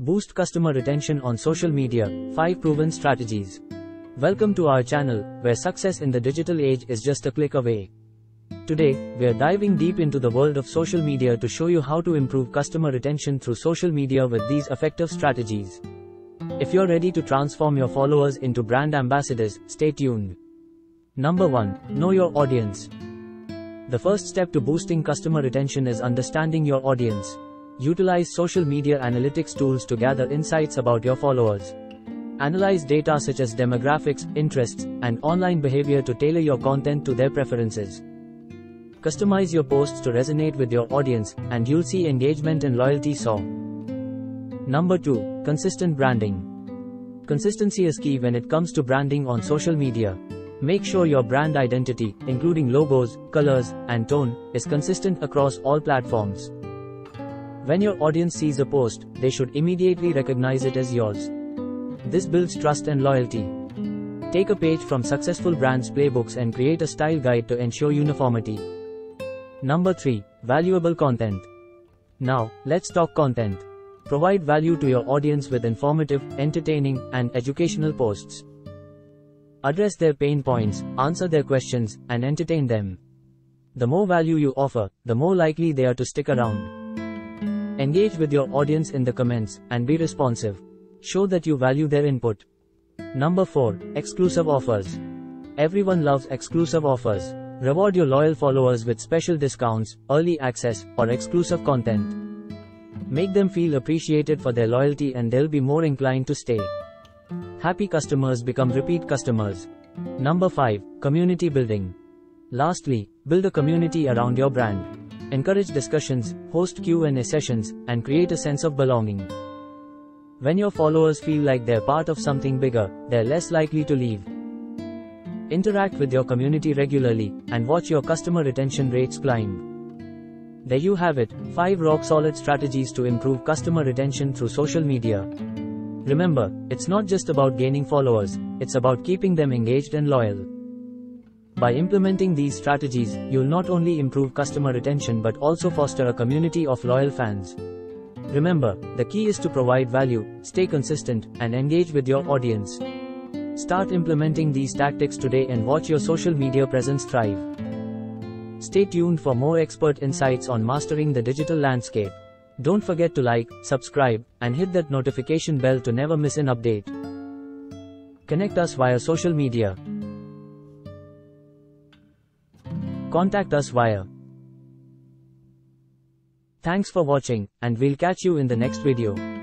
Boost customer retention on social media 5 proven strategies. Welcome to our channel, where success in the digital age is just a click away. Today, we are diving deep into the world of social media to show you how to improve customer retention through social media with these effective strategies. If you're ready to transform your followers into brand ambassadors, stay tuned. Number 1. Know your audience. The first step to boosting customer retention is understanding your audience. Utilize social media analytics tools to gather insights about your followers. Analyze data such as demographics, interests, and online behavior to tailor your content to their preferences. Customize your posts to resonate with your audience, and you'll see engagement and loyalty soar. Number 2. Consistent branding. Consistency is key when it comes to branding on social media. Make sure your brand identity, including logos, colors, and tone, is consistent across all platforms. When your audience sees a post, they should immediately recognize it as yours. This builds trust and loyalty. Take a page from successful brands' playbooks and create a style guide to ensure uniformity. Number 3. Valuable content. Now, let's talk content. Provide value to your audience with informative, entertaining, and educational posts. Address their pain points, answer their questions, and entertain them. The more value you offer, the more likely they are to stick around. Engage with your audience in the comments and be responsive. Show that you value their input. Number 4. Exclusive offers. Everyone loves exclusive offers. Reward your loyal followers with special discounts, early access, or exclusive content. Make them feel appreciated for their loyalty and they'll be more inclined to stay. Happy customers become repeat customers. Number 5. Community building. Lastly, build a community around your brand. Encourage discussions, host Q&A sessions, and create a sense of belonging. When your followers feel like they're part of something bigger, they're less likely to leave. Interact with your community regularly, and watch your customer retention rates climb. There you have it, 5 rock solid strategies to improve customer retention through social media. Remember, it's not just about gaining followers, it's about keeping them engaged and loyal. By implementing these strategies, you'll not only improve customer retention but also foster a community of loyal fans. Remember, the key is to provide value, stay consistent, and engage with your audience. Start implementing these tactics today and watch your social media presence thrive. Stay tuned for more expert insights on mastering the digital landscape. Don't forget to like, subscribe, and hit that notification bell to never miss an update. Connect us via social media. Contact us via. Thanks for watching, and we'll catch you in the next video.